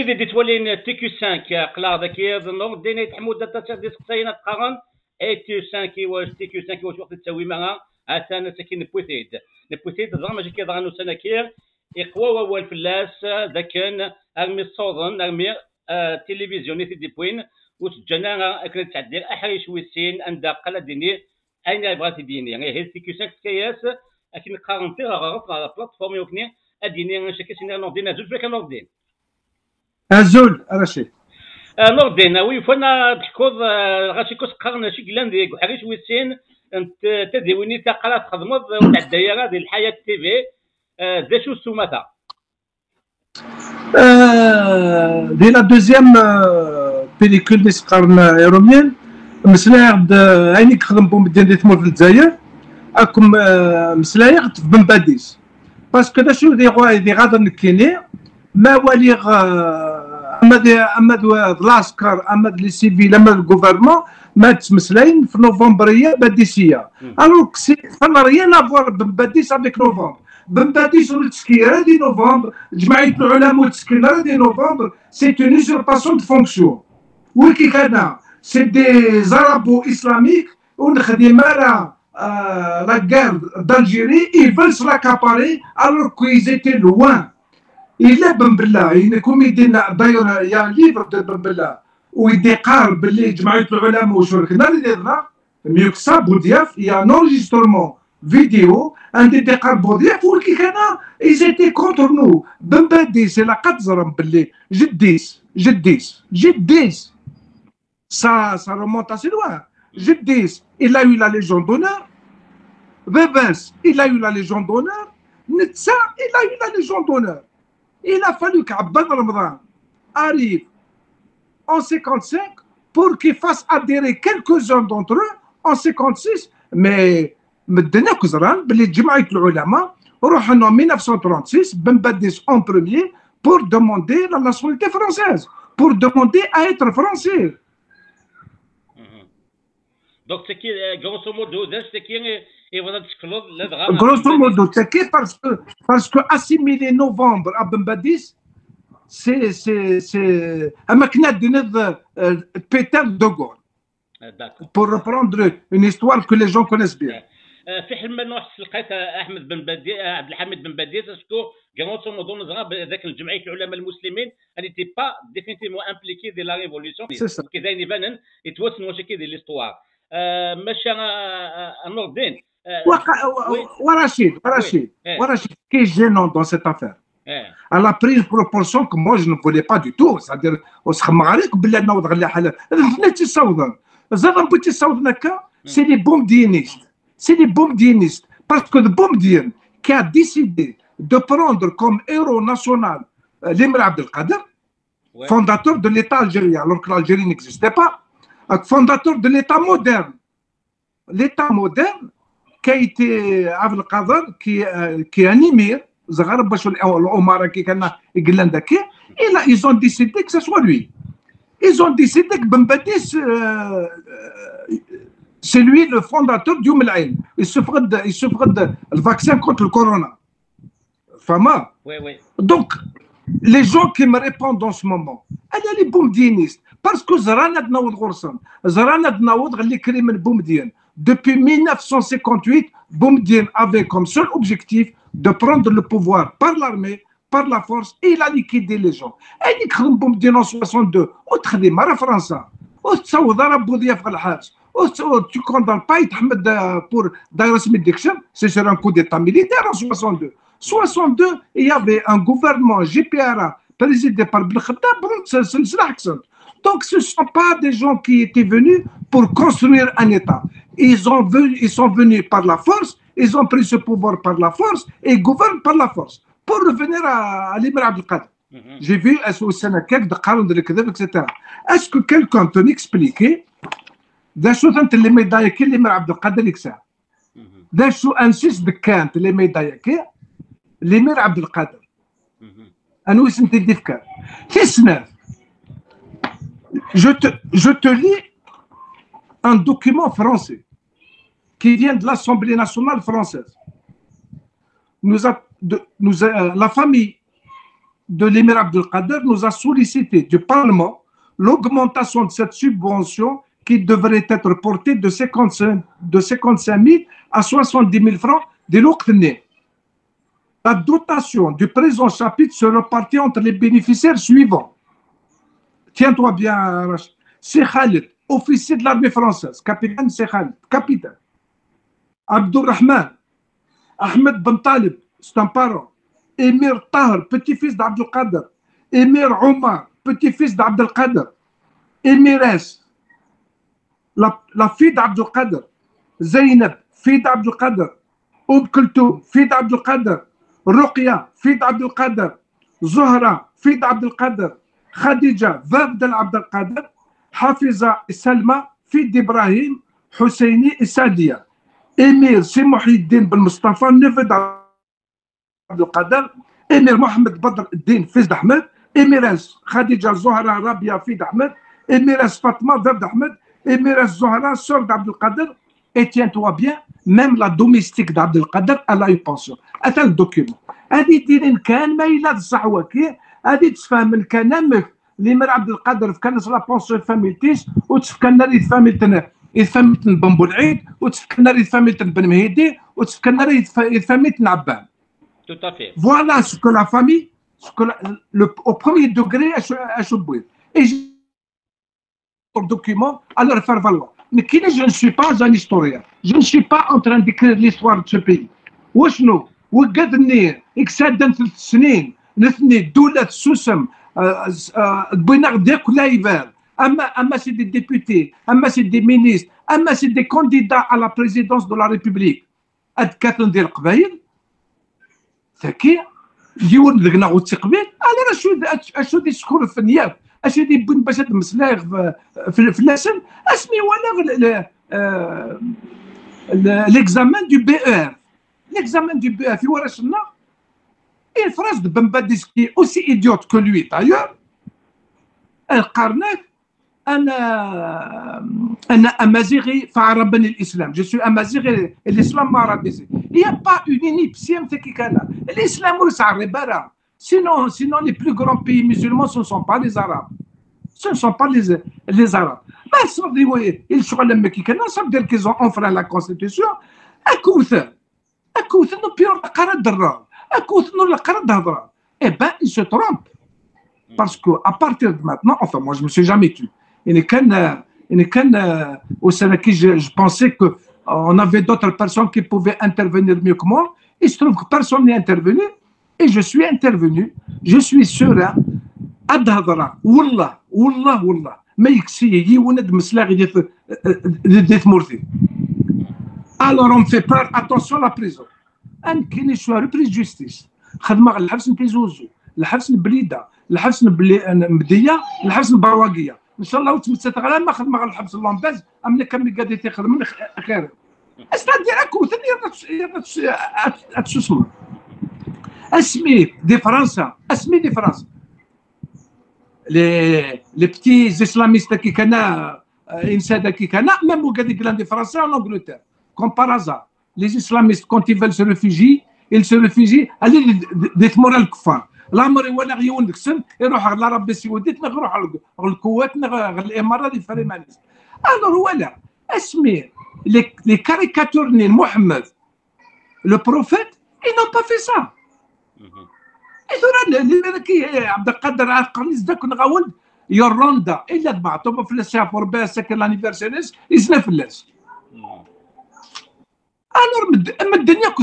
سيدي دي تولين تي كيو 5 قلا ذاك نور ديني تحمود داتا دي سقسينا تقارن. إي تي 5 واش تي كيو 5 واش وقت تسوي معها. اثنا ساكن نبوثيد. نبوثيد زعما ماشي كي ضغنو سناكير يقوى وال فلاس ذاك أرمي صوضن أرمي تلفزيوني تي دي بوين وتجانا اكن تعدي احريش ويسين عند قلا ديني. أين بغات ديني؟ يعني هي تي كيو 5 كياس اكن قارن فيها غرف على بلاتفورم يوكني. أديني شكي سينا نوردين زوج بك نوردين. Azul رشيد نوردين وي فانا تحكوض غاشي كوس قرن شي قلان ديك وحريش ويسين انت تديوني تقرا تخدمض وتعدايا ديال الحياة تي في ذا شو السوماتا دي لا دوزيام بيليكول دي قرن إيروبيان مسلايغ عيني كخدم بوم الدين دي ثمور في الجزائر أكم مسلايغ في بن باديس. باسكو دا شو دي غادر نكيني ما وليغ أما أما العسكر أما لي سيفيل اما الغوفرمون ما تمسلاين في نوفمبريه باديسيه ألوغ سي فانا ريان افوار بن باديس افيك نوفمبر. بن باديس والتسكير دي نوفمبر. جمعيه العلماء والتسكير دي نوفمبر. سي اون يوزورباسيون دو فونكسيون وكي كان سي دي زرابو اسلاميك ونخدم على la guerre d'Algérie, ils veulent se l'accaparer alors qu'ils. Il est Ben Bella, comme il dit d'ailleurs, il y a un livre de Ben Bella où il déclare باللي جمعية العلماء وشركنا اللي دارنا mieux que ça بودياف il y a un enregistrement vidéo un des déclare بودياف ولكن كان ils étaient contre nous Ben Badi c'est la قد زرم باللي جديس جديس جديس ça ça remonte assez loin Judis, il a eu la Légion d'honneur. Bebens, il a eu la Légion d'honneur. Nitsa, il a eu la Légion d'honneur. Il a fallu qu'Abbad Ramadan arrive en 55 pour qu'il fasse adhérer quelques-uns d'entre eux en 56. Mais مدنا كزران باللي جمعية العلماء رحنا en 1936 Ben Badis en premier pour demander la nationalité française, pour demander à être français. دونك تكي غروسو مودو داش تكي يبغى تشكلوض لا دغا Grosso modo, تكي parce que, parce que assimiler novembre à Ben Badis, c'est, c'est, c'est, أما كنا دنيض Peter de Gaulle, داكو pour reprendre une histoire que les gens connaissent bien. في حلم نوح لقيت احمد بن بدي عبد الحميد بن بدي اسكو غروسو مودو نزغا بذاك الجمعيه العلماء المسلمين اللي تي با ديفينيتيفمون امبليكي دي لا ريفولوسيون C'est ça. كي داين يبانن يتوسن واش كي دي ليستوار ماشي نور الدين وق- Oui. ورشيد ورشيد Eh. ورشيد qui est gênant dans cette affaire. اه Elle a pris une proportion que moi je ne voulais pas du tout, c'est-à-dire وسخم عليك بالله نوض غير حاله حنا تيصوضن زاد بغيت تصوضن هكا سي لي بومدينيست سي لي بومدينيست باسكو البومدين qui a décidé de prendre comme héros national euh, l'émir Abdelkader, Ouais. fondateur de l'État algérien, alors que l'Algérie n'existait pas, euh, fondateur de l'État moderne. L'État moderne qui a été Abdelkader, qui, euh, qui est un émir, صغار باش الامراء كي كان يقول لنا ذاك et là ils ont décidé que ce soit lui ils ont décidé que Ben Badis euh, euh, c'est lui le fondateur du Melaïn il souffre de il souffre de le vaccin contre le corona فما وي وي donc les gens qui me répondent en ce moment انا لي بومدينيست باسكو زرانا تناوض غرسان زرانا تناوض غلي كريم من بومدين Depuis 1958, Boumdien avait comme seul objectif de prendre le pouvoir par l'armée, par la force, et il a liquidé les gens. Et il crée Boumdien en 62. Autre des marais français. Tu condamnes pas Ahmed euh, pour Daras Mediction, c'est sur un coup d'état militaire en 62. 62, il y avait un gouvernement JPRA présidé par Donc ce ne sont pas des gens qui étaient venus pour construire un État. Ils, ont venu, ils sont venus par la force, ils ont pris ce pouvoir par la force et ils gouvernent par la force. Pour revenir à, à l'Imam Abdelkader, mm -hmm. j'ai vu au Sénégal, de Karoun, de etc. Est-ce que quelqu'un peut m'expliquer d'un chou les médailles qui l'Imam Abdelkader, etc. Mhm. D'un chou un six de quinte les médailles qui l'Imam Abdelkader. Mhm. Un ou c'est une différence. Qu'est-ce je te, je te lis un document français qui vient de l'Assemblée nationale française. Nous a, de, nous a- la famille de l'émir Abdelkader nous a sollicité du Parlement l'augmentation de cette subvention qui devrait être portée de 55, de 55 000 à 70 000 francs de l'Octné. La dotation du présent chapitre se repartit entre les bénéficiaires suivants. Tiens-toi bien, c'est Khalid, officier de l'armée française, capitaine c'est capitaine. عبد الرحمن أحمد بن طالب ستامبارو إمير طاهر بيتي فيس عبد القادر إمير عمر بيتي فيس عبد القادر اميراس لافيد عبد القادر زينب فيد عبد القادر أم كلثوم فيد عبد القادر رقية فيد عبد القادر زهرة فيد عبد القادر خديجة فابد عبد القادر حافظة سلمى فيد إبراهيم حسيني الساديه إمير سي محي الدين بن مصطفى نفد عبد القادر إمير محمد بدر الدين فيزد أحمد اميرس خديجة زهرة رابيه فيد أحمد اميرس فاطمة فيد أحمد اميرس زهراء سور عبد القادر et توا بيان ميم لا دوميستيك domestique d'Abdel Qadir, elle a une pension. هذا الدوكيمون هذه ديرين كان ما إلا صح وكي هذه تفهم الكلام كلامك اللي مر عبد القادر في كان لا بونسي فاميلتيش وتفكرنا اللي فاميلتنا يتفهمت بومبو العيد وتفكرنا راه يتفهمت بن مهيدي وتفكرنا راه يتفهمت نعبان فوالا سكو لا فامي سكو أو بروميي دوغري اش بغيت اي دوكيومون، الور فار فالوا نكينا جو ne suis pas un historien. Je ne suis pas en train d'écrire l'histoire de ce pays. وشنو وقدني اكسادن ثلاث سنين نثني الدولة تسوسم بنغديك لا يبان اما اما سي دي ديبوتي اما سي دي مينيستر اما سي دي كانديدا على لا بريزيدونس دو لا ريبوبليك اد كاتن ديال القبائل ذكي ديون ذقنا وتقبيل انا شو اشو دي سكور الفنيات اشو دي بن باش هاد المسلاغ في في- في اللسن اسمي ولا ليكزامان دو بي ار ليكزامان دو بي ار في ورش النار une phrase de Bambadis qui est aussi idiote que lui d'ailleurs القرناك انا انا امازيغي فعربني الاسلام جو سوي امازيغي الاسلام ما عربي Il n'y a pas une iniptième qui kana. L'islam ou ça rébara. Sinon, sinon, les plus grands pays musulmans, ce ne sont pas les Arabes. Ce ne sont pas les, les Arabes. Mais ça veut dire, oui, ils sont les Mexicains, ça veut dire qu'ils ont enfreint la Constitution. À Kouthar, à Kouthar, nous payons la cara de rang. À Kouthar, nous la cara de rang. Eh bien, ils se trompent. Parce qu'à partir de maintenant, enfin, moi, je ne me suis jamais tué. Il n'est qu'un. euh, il n'est qu'un. euh, Au Sénégal, je, je pensais que on avait d'autres personnes qui pouvaient intervenir mieux que moi. Il se trouve que personne n'est intervenu et je suis intervenu. Je suis serein. أدهضرة والله والله والله ما يكسي يجي ولد مسلاغي ديت ديت مورتي alors on me fait peur attention la prison ان كاين شويه ريبريز جوستيس خدمه غير الحبس نتيزوزو الحبس البليده الحبس المديه الحبس البرواقيه ان شاء الله وتمسات غير ما خدم غير الحبس اللامباز امنا كمل قادي تخدم من خير استادير أكو ثاني اتشو أسمي دي فرنسا أسمي دي فرنسا. لي لي بتي إسلاميست كي كان آه، انساد كي كان ميم وقادي كلان دي فرنسا اون انجلتير كون بار لي إسلاميست كونت يفال سو ريفيجي ils se réfugient, allez, des morales kuffar. الامر وأنا غيون نكسن يروح على ربي سيوديتنا يروح على الكواتنا على الإمارات الفريمانيز ألور ولا أسمي لي كاريكاتور نين محمد لو بروفيت إي نون با في سا. اذا كي عبد القادر عقرنيز داك نغاول يور روندا إلا تبعتو في السافور باسك لانيفرسيريس يزنا فلاس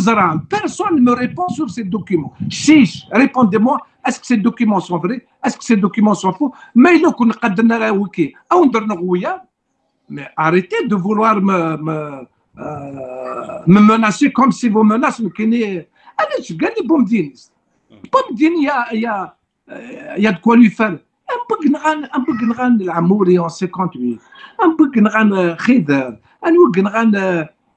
Alors, personne ne me répond sur ces documents. Chiche, répondez-moi, est-ce que ces documents sont vrais? Est-ce que ces documents sont faux? Mais mais arrêtez de vouloir me, me, euh, me menacer comme si vos menaces me connaissaient. Allez, je gagne Bomdini. Bomdini, il y a, y a de quoi lui faire. Un peu de l'amour et en 58. Un peu de l'amour. Un peu de euh,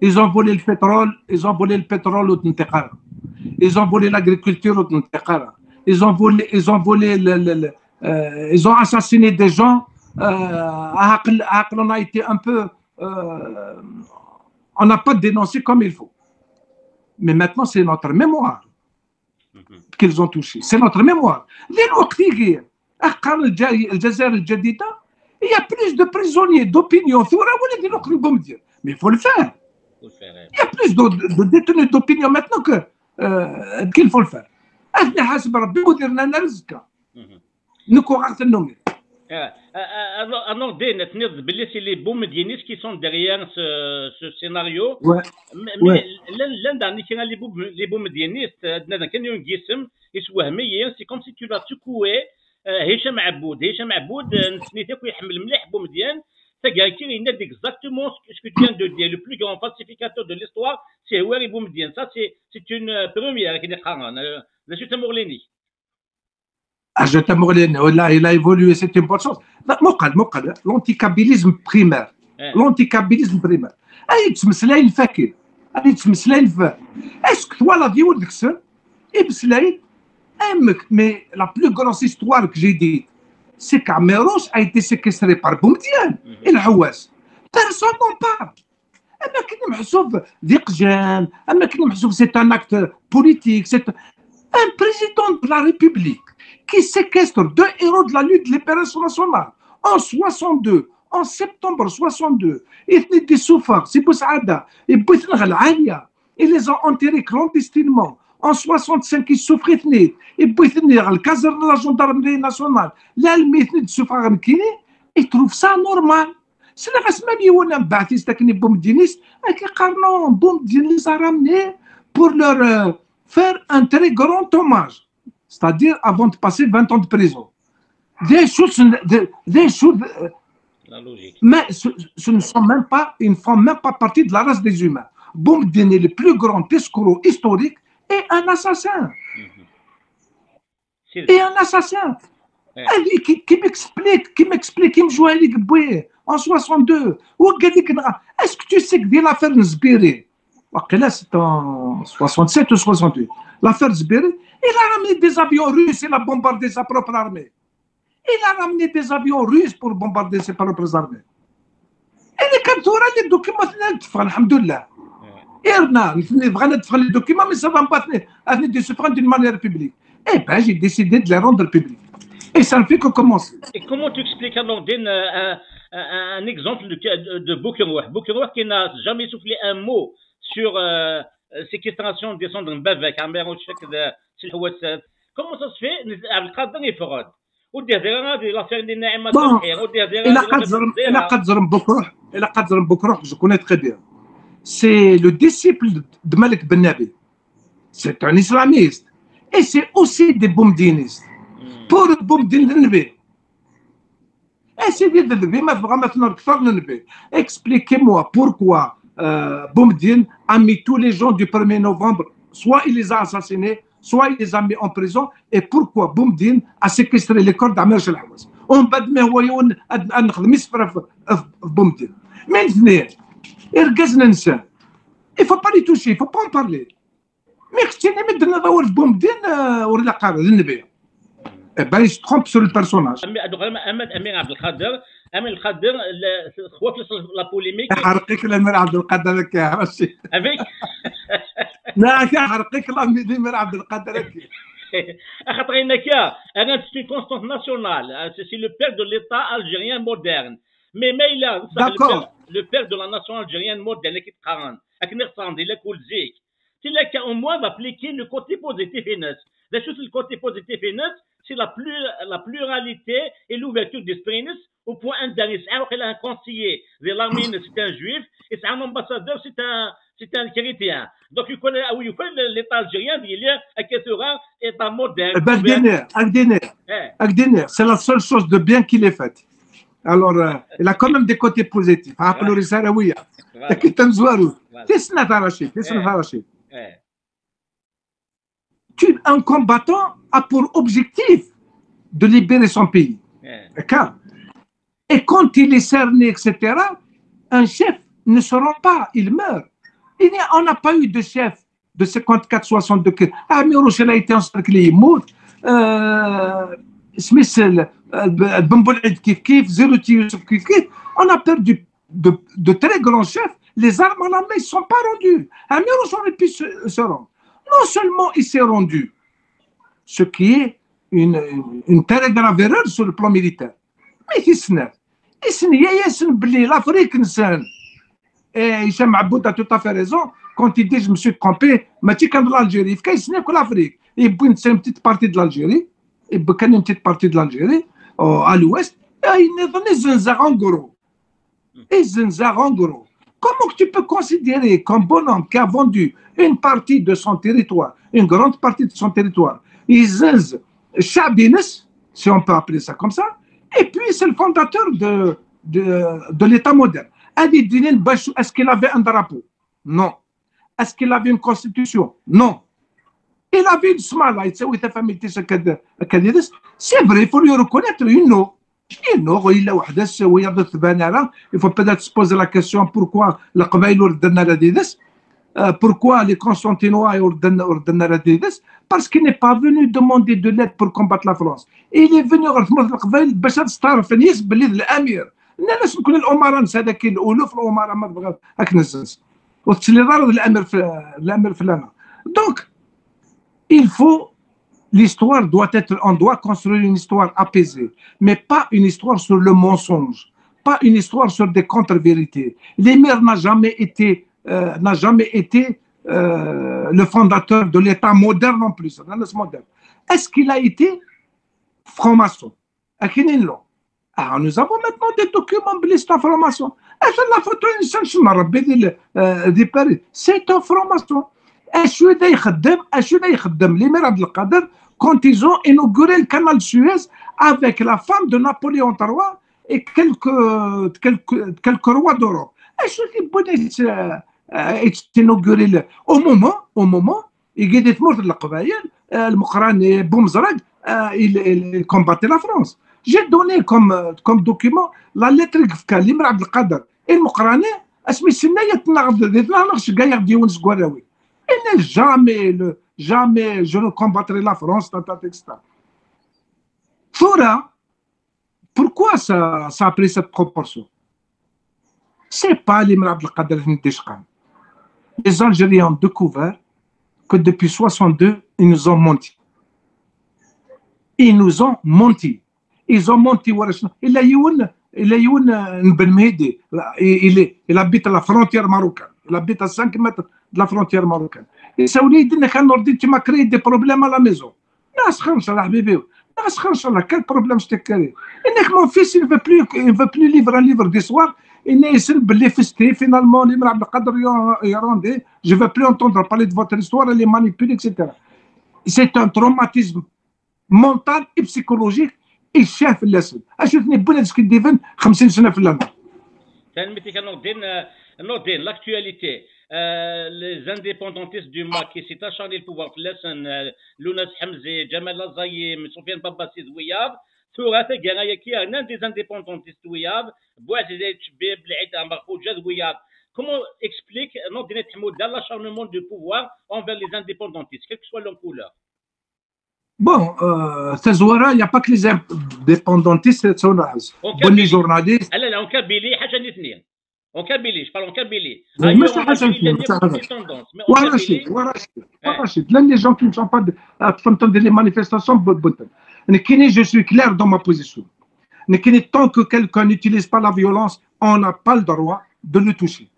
Ils ont volé le pétrole, ils ont volé le pétrole au Tintekara. Ils ont volé l'agriculture au Tintekara. Ils ont volé, ils ont volé, euh, ils ont assassiné des gens. Euh, on a été un peu, euh, on n'a pas dénoncé comme il faut. Mais maintenant, c'est notre mémoire qu'ils ont touché. C'est notre mémoire. Il y a plus de prisonniers d'opinion. Mais il faut le faire. Il y a plus de, de détenus d'opinion maintenant que euh, qu'il faut le faire. إحنا حاسب ربي وديرنا لنا رزقها نكو غاغت النومي Alors, c'est les beaux médianistes qui sont derrière ce, ce scénario. Ouais. Mais l'un qui a les beaux, médianistes, c'est comme si tu vas secouer هشام عبود هشام عبود نسنيتك ويحمل مليح بو مديان Tagaki, il net exactement ce que tu viens de dire. Le plus grand falsificateur de l'histoire, c'est Wari Boumdien. Ça, c'est une première qui est Le chute Mourleni. Ah, je Mourleni, il a évolué, c'est une bonne chose. L'anticabilisme primaire. L'anticabilisme primaire. أي تمسلاي الفاكر أي تمسلاي الفا اسكو toi la vie ولدك سر إبسلاي أمك mais la plus grosse histoire que j'ai dit c'est qu'Ameros a été séquestré par Boumdian et le Hawass. Personne n'en parle. C'est un acte politique. C'est un président de la République qui séquestre deux héros de la lutte de libération nationale en 62, en septembre 62. Ils des souffrants, c'est Boussaada, et Ils les ont enterrés clandestinement en 65 ils souffraient et puis le caserne de la gendarmerie nationale là le de souffrir ils trouvent ça normal c'est la race même يوانا بعثيس تكني بومدينيس qui قارنوا بومدينيس ramené pour leur euh, faire un très grand hommage c'est-à-dire avant de passer 20 ans de prison des choses des choses euh, mais ce, ce, ne sont même pas ils ne font même pas partie de la race des humains Boumdini le plus grand escroc historique et un assassin. Et un assassin. Qui, qui m'explique, qui m'explique, qui me joue avec Boué en 62. Est-ce que tu sais que dès l'affaire Nzbiri, là c'est en 67 ou 68, l'affaire Zbiri, il a ramené des avions russes, il a bombardé sa propre armée. Il a ramené des avions russes pour bombarder ses propres armées. Et les captures, les documents, alhamdoulilah. Erna, بغينا ندفع les documents, mais ça va pas de se prendre d'une manière publique. Eh ben, j'ai décidé de les rendre publics. Et ça ne fait que commencer. Et comment tu expliques alors un, un, un, exemple de, de, de Boukirouah qui n'a jamais soufflé un mot sur euh, séquestration des cendres Bavek, Amber Ochek de Silhouette. Comment ça se fait Abdelkader et Farad l'affaire des Naïma Bon, il a قد ظلم بكروح il a قد ظلم بكروح je connais très bien c'est le disciple de Malik Ben Nabi. C'est un islamiste. Et c'est aussi des boumdinistes. Pour Boumdin Nabi. Et c'est dit Expliquez-moi pourquoi euh, Boumdin a mis tous les gens du 1er novembre, soit il les a assassinés, soit il les a mis en prison, et pourquoi Boumdin a séquestré les corps d'Amir Shalhawas. On va dire, Boumdin. Maintenant, اركزنا ننسى. إي فا با لي توشي فا با اون بارلي parler مي أختي اللي مدنا دور في بومدين ولا قار النبي. باش ترومب سور البيرسوناج أمي عبد القادر. امي القادر خوات في لا بوليميك حرقيك الامير عبد القادر كي عرفتي؟ أفيك؟ لا حرقيك لا مير عبد القادر لك خاطر إنك أنا سي كونستانت ناسيونال. سي لو بير دو ليتا الجيريان مودرن Mais Meila, le père de la nation algérienne, mort d'un équipe 40, avec il est Koulzik. C'est là qu'au moins va appliquer le côté positif et net. La chose, le côté positif et net, c'est la, pluralité et l'ouverture d'esprit au point intéressant. Alors qu'il a un conseiller de l'armée, c'est un juif, et c'est un ambassadeur, c'est un, c'est un chrétien. Donc, il connaît, ah oui, il connaît l'État algérien, il y a un Kessera, et un moderne. Eh ben, Agdener, Agdener, eh. c'est la seule chose de bien qu'il ait faite. Alors, euh, il a quand même des côtés positifs. Ah, un eh. eh. Un combattant a pour objectif de libérer son pays. Eh. Et quand il est cerné, etc., un chef ne se rend pas, il meurt. On n'a pas eu de chef de 54-62. Ah, mais a été en cercle, il est mort. Euh, euh, On a perdu de, de, très grands chefs, les armes à la main, ils ne sont pas rendus. Amiros aurait pu se, se rendre. Non seulement il s'est rendu, ce qui est une, une très grave erreur sur le plan militaire, mais il se n'est. Il se n'est l'Afrique Et Hicham Aboud a tout à fait raison quand il dit je me suis trompé, mais tu de l'Algérie, il se n'est que l'Afrique? Il c'est une petite partie de l'Algérie, Bekane, une petite partie de l'Algérie, à l'ouest, et il n'est donné Zinzar en. Et Zinzar. Comment tu peux considérer qu'un bonhomme qui a vendu une partie de son territoire, une grande partie de son territoire, il Chabines, si on peut appeler ça comme ça, et puis c'est le fondateur de, de, de l'État moderne. Adi Dinin est-ce qu'il avait un drapeau Non. Est-ce qu'il avait une constitution Non. Il avait une smala, c'est vrai, il faut lui reconnaître une non. Il faut peut-être se poser la question pourquoi le euh, pourquoi les Constantinois Parce qu'il n'est pas venu demander de l'aide pour combattre la France. Il est venu باش تستعرف الناس باللي الامير الناس كل الامراء هذاك الالوف الامراء ما بغاو هاك نزز وتسلي ضرب الامير في الامير فلانه دونك il faut l'histoire doit être, on doit construire une histoire apaisée, mais pas une histoire sur le mensonge, pas une histoire sur des contre-vérités. L'émir n'a jamais été, euh, n'a jamais été euh, le fondateur de l'État moderne en plus, Est-ce qu'il a été franc-maçon? Ah, nous avons maintenant des documents de l'histoire franc-maçon. Photo, c'est un franc-maçon. أشو دا يخدم؟ أشو دا يخدم؟ ليمير عبد القادر كونت ايزون إنوغوري الكانال سويس أفيك لا فام دو نابوليون 3 إي كلك كلك روا دورو. أشو كي بونيت يتنوغوري أو مومون أو مومون يقيد تمرت القبائل المقران بومزرق كومباتي لا فرونس جي دوني كوم كوم دوكيمون لا ليتر كفكا ليمير عبد القادر. المقرانه أسمي سنايا تنغض ديتنا نغش شكايا ديونس سكوراوي Il n'est jamais le, jamais je ne combattrai la France, tata, tata, Faudra, pourquoi ça, ça a pris cette proportion? C'est pas l'Imra Abdelkader Ndeshkan. Les Algériens ont découvert que depuis 62, ils nous ont menti. Ils nous ont menti. Ils ont menti. Il a il il habite à la frontière marocaine. Il habite à 5 mètres de la frontière marocaine. Et ça veut dire que tu m'as créé des problèmes à la maison. Quel problème je t'ai créé Mon fils, il ne veut plus, il veut plus lire un livre d'histoire. Il est festé, finalement, je ne veux plus entendre parler de votre histoire, elle est manipulée, etc. C'est un traumatisme mental et psychologique et chef الاسد اشوفني بولد كي ديفن 50 سنه في اللندن كان متي كان نوضين نوضين لاكتواليتي Euh, les indépendantistes du Mali s'est acharné le pouvoir فلسن لوناس حمزي جمال الزايم سفيان باباسي زوياب ثورة كان كي un des indépendantistes وياب بوعزيزي تشبيب العيد مرفوجة زوياب Comment explique Nordine Tmouda l'acharnement du pouvoir envers les indépendantistes, quelle que soit leur couleur Bon, euh, il n'y a pas que les indépendantistes, c'est Bon, les journalistes. Alors, en Kabylie, حاجة الاثنين. En Kabylie, je parle en Kabylie. Ailleurs, en Kabylie, il y a des gens qui ne sont pas de les manifestations, je suis clair dans ma position. Tant que quelqu'un n'utilise pas la violence, on n'a pas le droit de le toucher.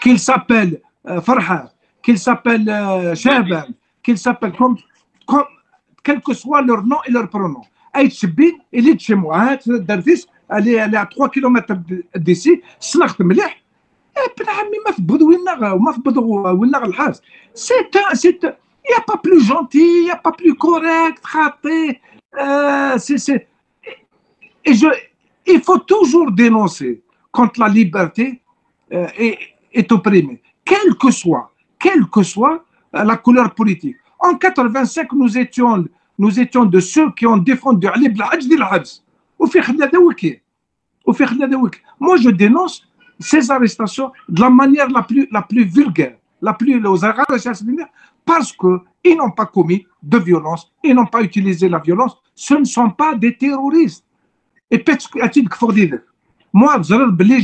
Qu'il s'appelle euh, Farha, qu'il s'appelle euh, Shaban, qu'il s'appelle comme, quel que soit leur nom et leur pronom. Aïtchbin, il est chez moi, Dardis, elle est, elle est à 3 km d'ici صلخت مليح ابن عمي ما في وين وما في وين الحاس سي سي il n'y a pas plus gentil, il n'y a pas plus correct, raté. Euh, c'est, c'est... Et je, il faut toujours dénoncer quand la liberté euh, est, est, opprimée, quelle que soit, quelle que soit euh, la couleur politique. En 85, nous étions nous étions de ceux qui ont défendu Ali بالعجز ديال الحبس وفي خلى ذوك وفي خلى ذوك moi je dénonce ces arrestations de la manière la plus la plus vulgaire la plus parce que ils n'ont pas commis de violence ils n'ont pas utilisé la violence ce ne sont pas des terroristes et peut-être moi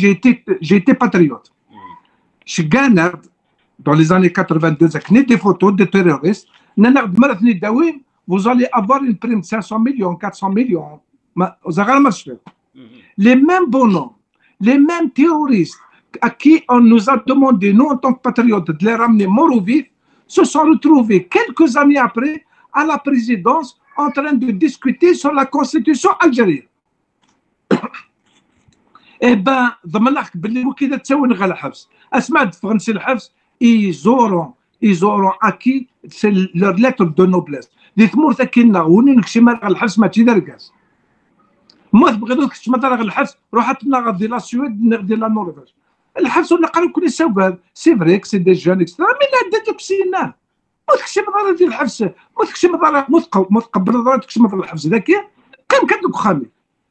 j'ai été j'ai été patriote chez Ganard dans les années 82 des photos de terroristes vous allez avoir une prime de 500 millions, 400 millions. Les mêmes bonhommes, les mêmes terroristes à qui on nous a demandé, nous en tant que patriotes, de les ramener morts ou vifs, se sont retrouvés quelques années après à la présidence en train de discuter sur la constitution algérienne. Eh ben, ils auront, ils auront acquis leur lettre de noblesse. دي ما تبغي كش مرغ الحبس روح تنا غادي لا سويد غادي لا نورفيج الحبس ولا قالوا كل يساوب سي فريك سي دي جون اكسترا من هدا تكسينا ما تكشي مضار ديال الحبس ما تكشي مضار ما تقبل تكشي مضار الحبس. ذاك كم كان دوك خامي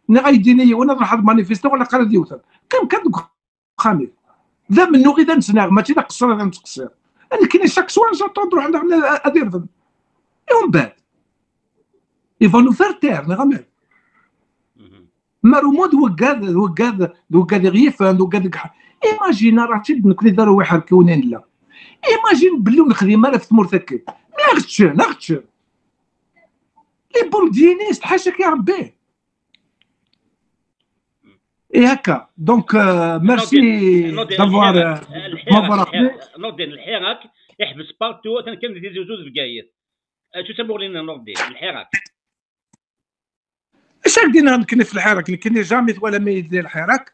ني غايديني وأنا نروح هاد مانيفيستو ولا قال ديوثر كم كان دوك خامي ذا منو غير نسناغ ماشي ذا قصر غير نتقصر. أنا كاين شاك سوان جاتون نروح ادير ذنب Et on bête. Ils vont nous مرومود وقاد وقاد وقاد غيفان وقاد إيماجين راه تشد نكوني داروا واحد كونين لا. إيماجين بلي ونخدم مالا في ثمور ثكي. ما غتش لا غتش. لي بومدينيست حاشاك يا ربي. إي هكا. دونك ميرسي دافوار نوض الحراك يحبس بارتو كان ديال زوز بقايد شو تسموا لنا نوضي الحراك اش دينا يمكن في الحراك يمكن جامي ولا ما يدير الحراك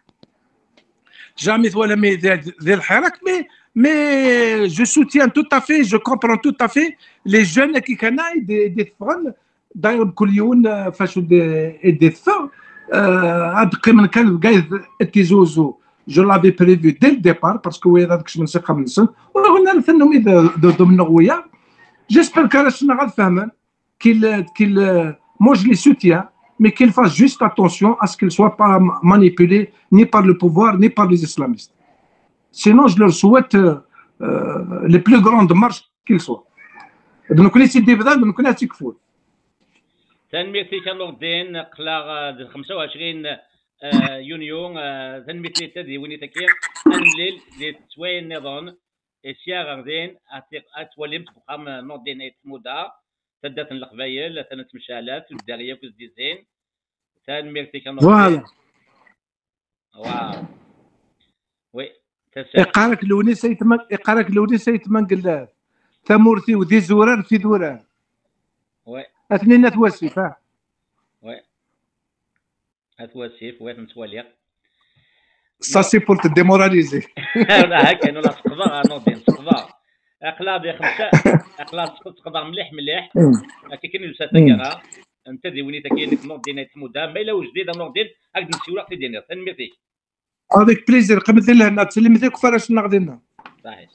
جامي ولا ما يدير الحراك مي مي جو سوتيان تو افي جو كومبرون تو افي لي جون كي كان يدفعون داير بكل يوم آه، فاش يدفع آه، هاد قيم كان قايد اتيزوزو جو لافي بريفي دي ديبار باسكو وي هذاك من ثقه من سن وهنا نثنهم إذا ضمن قويه جيسبر كان شنو غادي فهمان كي كي موج لي سوتيان mais qu'ils fassent juste attention à ce qu'ils ne soient pas manipulés ni par le pouvoir ni par les islamistes. Sinon, je leur souhaite euh, les plus grandes marches qu'ils soient. Donc, les sites d'événements, donc, on a تكفون. تنميتي كنور الدين قلا 25 يونيو تنميتي تدي ويني تكير الليل دي تسوين نظام سيا غادين اتولمت بقام نوضين تمودا تدات القبايل تنتمشى لها في الداريه في الديزين تان ميرتي كان فوالا. واو. وي اقارك لوني سيتمن اقارك لوني سيتمن قلاف ثمورتي ودي زوران في دوران وي. أثنين توسيف ها. وي. توسيف وي نتواليق سا سي بور تديموراليزي هكا نو لا تقضى نو تقضى اقلاب يا خمسة. اقلاب تقدر مليح مليح. هكا كاين لساتا كرا أنت دي ونيتا كاين نور دينا تمودا ما إلا وجديد نور دين هاك نمشي وراك قد دينا تنميتيك هذيك بليزير قبل لنا تسلم لك فراش لنا صحيح.